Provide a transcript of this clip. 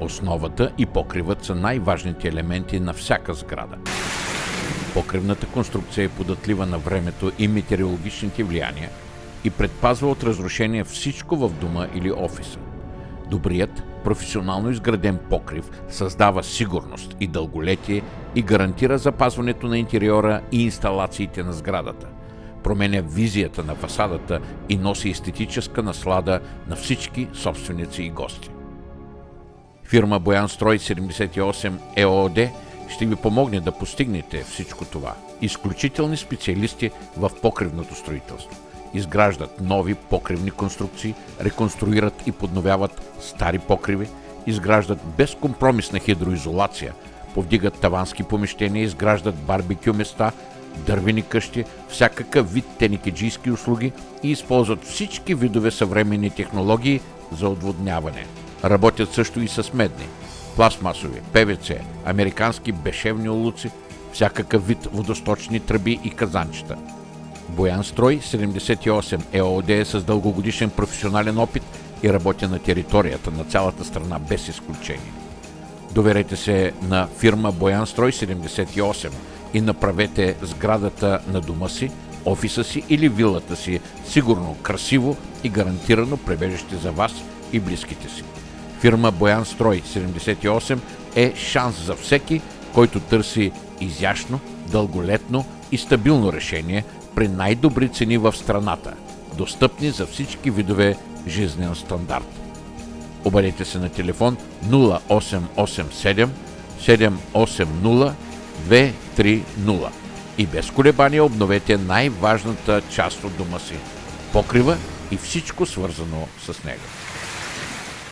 Основата и покривът са най-важните елементи на всяка сграда. Покривната конструкция е податлива на времето и метеорологичните влияния и предпазва от разрушение всичко в дома или офиса. Добрият, професионално изграден покрив създава сигурност и дълголетие и гарантира запазването на интериора и инсталациите на сградата. Променя визията на фасадата и носи естетическа наслада на всички собственици и гости. Фирма Боян Строй 78 ЕООД ще ви помогне да постигнете всичко това. Изключителни специалисти в покривното строителство. Изграждат нови покривни конструкции, реконструират и подновяват стари покриви, изграждат безкомпромисна хидроизолация, повдигат тавански помещения, изграждат барбекю места, дървени къщи, всякакъв вид теникеджийски услуги и използват всички видове съвременни технологии за отводняване. Работят също и с медни, пластмасови, ПВЦ, американски бешевни улуци, всякакъв вид водосточни тръби и казанчета. Боян Строй 78 ЕОД е с дългогодишен професионален опит и работи на територията на цялата страна без изключение. Доверете се на фирма Боян Строй 78 и направете сградата на дома си, офиса си или вилата си сигурно, красиво и гарантирано пребежище за вас и близките си. Фирма Боян Строй 78 е шанс за всеки, който търси изящно, дълголетно и стабилно решение при най-добри цени в страната, достъпни за всички видове жизнен стандарт. Обадете се на телефон 0887 780 230 и без колебания обновете най-важната част от дома си – покрива и всичко свързано с него.